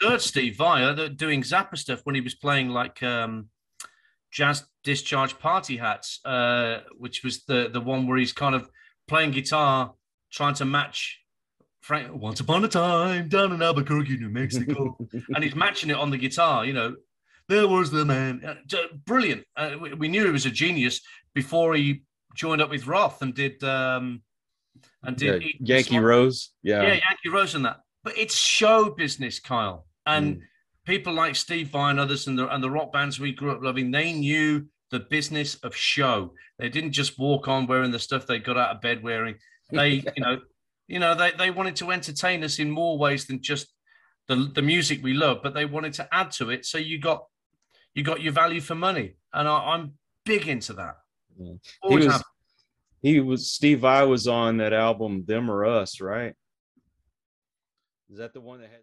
heard Steve Vai doing Zappa stuff when he was playing like um, jazz discharge party hats, uh, which was the the one where he's kind of playing guitar, trying to match Frank. Once upon a time, down in Albuquerque, New Mexico, and he's matching it on the guitar. You know, there was the man. Uh, brilliant. Uh, we, we, knew he was a genius before he joined up with Roth and did um, and did yeah, Yankee Rose. Yeah, yeah, Yankee Rose and that. But it's show business, Kyle, and. Mm people like Steve Vai and others and the, and the rock bands we grew up loving, they knew the business of show. They didn't just walk on wearing the stuff they got out of bed wearing. They, you know, you know, they, they wanted to entertain us in more ways than just the, the music we love, but they wanted to add to it. So you got you got your value for money. And I, am big into that. Yeah. He was, he was Steve Vai was on that album Them or Us, right? Is that the one that had